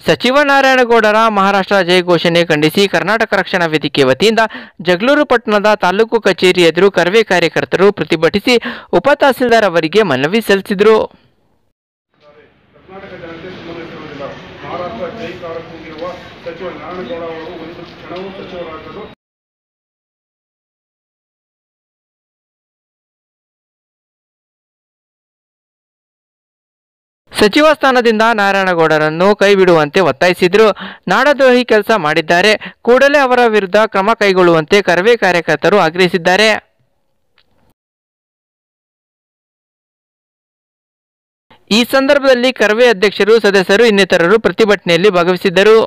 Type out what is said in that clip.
ಸಚಿವ ನಾರಾಯಣಗೌಡರ ಮಹಾರಾಷ್ಟ್ರ ಜಯ ಘೋಷಣೆ ಖಂಡಿಸಿ ಕರ್ನಾಟಕ ರಕ್ಷಣಾ ವೇದಿಕೆ ವತಿಯಿಂದ ಜಗಳೂರು ಪಟ್ಟಣದ ತಾಲೂಕು ಕಚೇರಿ ಎದುರು ಕರ್ವೆ ಕಾರ್ಯಕರ್ತರು ಪ್ರತಿಭಟಿಸಿ ಉಪ ತಹಸೀಲ್ದಾರ್ ಅವರಿಗೆ ಮನವಿ ಸಲ್ಲಿಸಿದರು. ಸಚಿವ ಸ್ಥಾನದಿಂದ ನಾರಾಯಣಗೌಡರನ್ನು ಕೈಬಿಡುವಂತೆ ಒತ್ತಾಯಿಸಿದರು. ನಾಡದ್ರೋಹಿ ಕೆಲಸ ಮಾಡಿದ್ದಾರೆ. ಕೂಡಲೇ ಅವರ ವಿರುದ್ಧ ಕ್ರಮ ಕೈಗೊಳ್ಳುವಂತೆ ಕರವೇ ಕಾರ್ಯಕರ್ತರು ಆಗ್ರಹಿಸಿದ್ದಾರೆ. ಈ ಸಂದರ್ಭದಲ್ಲಿ ಕರವೇ ಅಧ್ಯಕ್ಷರು, ಸದಸ್ಯರು, ಇನ್ನಿತರರು ಪ್ರತಿಭಟನೆಯಲ್ಲಿ ಭಾಗವಹಿಸಿದ್ದರು.